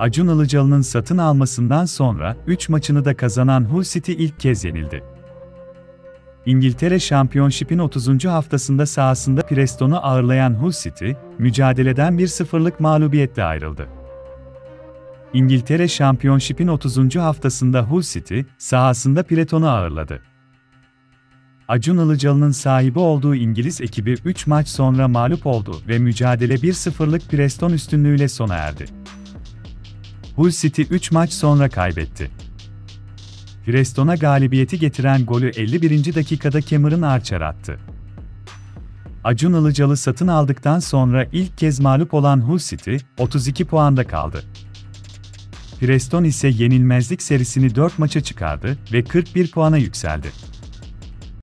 Acun Ilıcalı'nın satın almasından sonra 3 maçını da kazanan Hull City ilk kez yenildi. İngiltere Şampiyonşip'in 30. haftasında sahasında Preston'u ağırlayan Hull City, mücadeleden 1-0'lık mağlubiyetle ayrıldı. İngiltere Şampiyonşip'in 30. haftasında Hull City, sahasında Preston'u ağırladı. Acun Ilıcalı'nın sahibi olduğu İngiliz ekibi 3 maç sonra mağlup oldu ve mücadele 1-0'lık Preston üstünlüğüyle sona erdi. Hull City 3 maç sonra kaybetti. Preston'a galibiyeti getiren golü 51. dakikada Cameron Archer attı. Acun Ilıcalı satın aldıktan sonra ilk kez mağlup olan Hull City, 32 puanda kaldı. Preston ise yenilmezlik serisini 4 maça çıkardı ve 41 puana yükseldi.